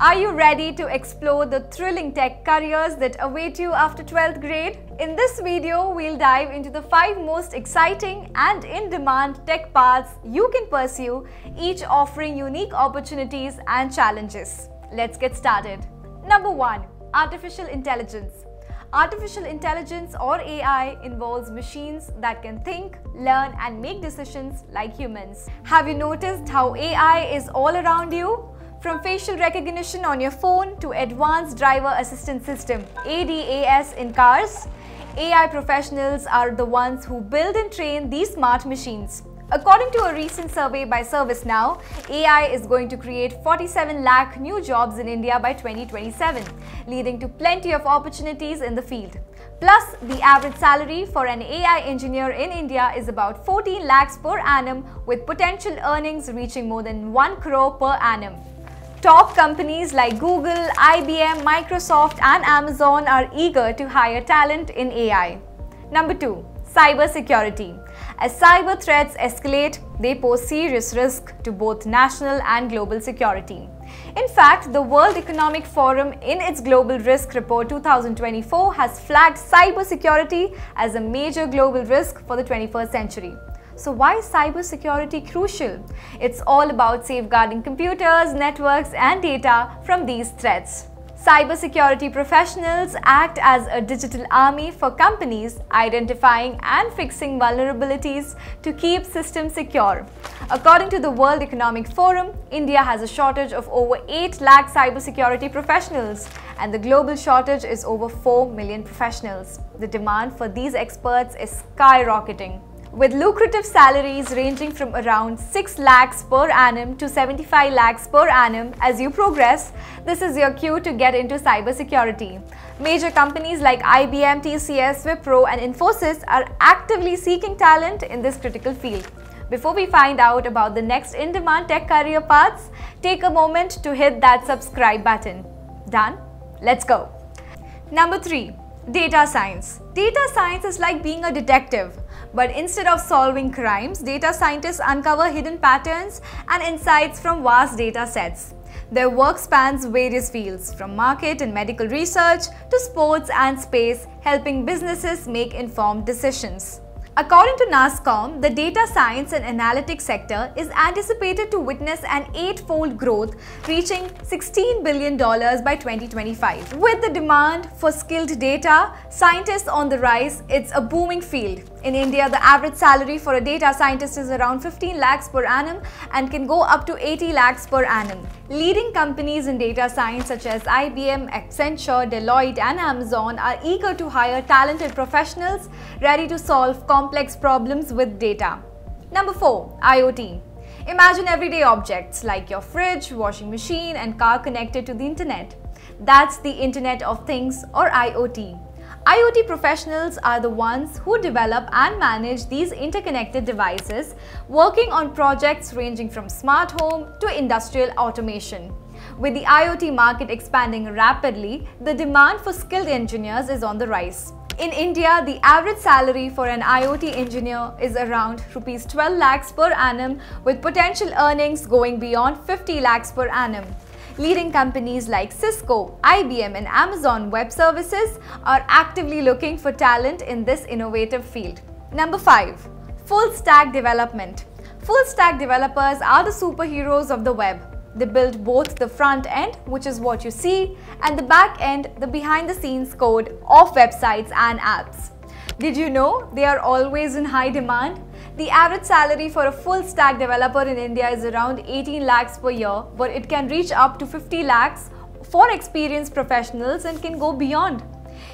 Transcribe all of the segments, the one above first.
Are you ready to explore the thrilling tech careers that await you after 12th grade? In this video, we'll dive into the 5 most exciting and in-demand tech paths you can pursue, each offering unique opportunities and challenges. Let's get started. Number 1. Artificial Intelligence Artificial intelligence or AI involves machines that can think, learn and make decisions like humans. Have you noticed how AI is all around you? From facial recognition on your phone to advanced driver assistance system ADAS in cars, AI professionals are the ones who build and train these smart machines. According to a recent survey by ServiceNow, AI is going to create 47 lakh new jobs in India by 2027, leading to plenty of opportunities in the field. Plus, the average salary for an AI engineer in India is about 14 lakhs per annum with potential earnings reaching more than 1 crore per annum. Top companies like Google, IBM, Microsoft and Amazon are eager to hire talent in AI. Number 2. Cybersecurity. As cyber threats escalate, they pose serious risk to both national and global security. In fact, the World Economic Forum in its Global Risk Report 2024 has flagged cybersecurity as a major global risk for the 21st century. So why is cybersecurity crucial? It's all about safeguarding computers, networks and data from these threats. Cybersecurity professionals act as a digital army for companies identifying and fixing vulnerabilities to keep systems secure. According to the World Economic Forum, India has a shortage of over 8 lakh cybersecurity professionals and the global shortage is over 4 million professionals. The demand for these experts is skyrocketing with lucrative salaries ranging from around 6 lakhs per annum to 75 lakhs per annum as you progress, this is your cue to get into cybersecurity. Major companies like IBM, TCS, Wipro and Infosys are actively seeking talent in this critical field. Before we find out about the next in-demand tech career paths, take a moment to hit that subscribe button. Done? Let's go. Number 3. Data Science Data science is like being a detective. But instead of solving crimes, data scientists uncover hidden patterns and insights from vast data sets. Their work spans various fields, from market and medical research to sports and space, helping businesses make informed decisions. According to NASSCOM, the data science and analytics sector is anticipated to witness an eight-fold growth, reaching $16 billion by 2025. With the demand for skilled data scientists on the rise, it's a booming field. In India, the average salary for a data scientist is around 15 lakhs per annum and can go up to 80 lakhs per annum. Leading companies in data science such as IBM, Accenture, Deloitte and Amazon are eager to hire talented professionals ready to solve complex problems with data. Number 4. IoT Imagine everyday objects like your fridge, washing machine and car connected to the internet. That's the Internet of Things or IoT. IoT professionals are the ones who develop and manage these interconnected devices, working on projects ranging from smart home to industrial automation. With the IoT market expanding rapidly, the demand for skilled engineers is on the rise. In India, the average salary for an IoT engineer is around rupees 12 lakhs per annum with potential earnings going beyond 50 lakhs per annum. Leading companies like Cisco, IBM and Amazon Web Services are actively looking for talent in this innovative field. Number 5. Full Stack Development Full Stack developers are the superheroes of the web. They build both the front end, which is what you see, and the back end, the behind the scenes code of websites and apps. Did you know they are always in high demand? The average salary for a full stack developer in India is around 18 lakhs per year, but it can reach up to 50 lakhs for experienced professionals and can go beyond.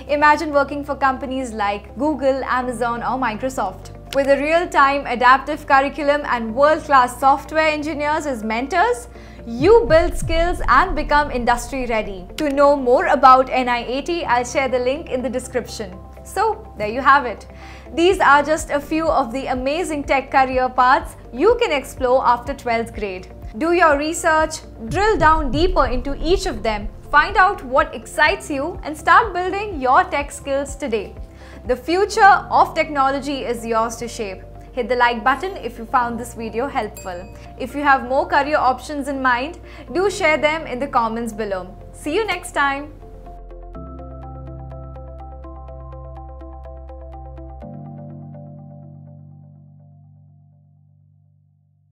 Imagine working for companies like Google, Amazon or Microsoft. With a real-time adaptive curriculum and world-class software engineers as mentors, you build skills and become industry ready. To know more about NIAT, I'll share the link in the description. So there you have it. These are just a few of the amazing tech career paths you can explore after 12th grade. Do your research, drill down deeper into each of them, find out what excites you and start building your tech skills today. The future of technology is yours to shape. Hit the like button if you found this video helpful. If you have more career options in mind, do share them in the comments below. See you next time.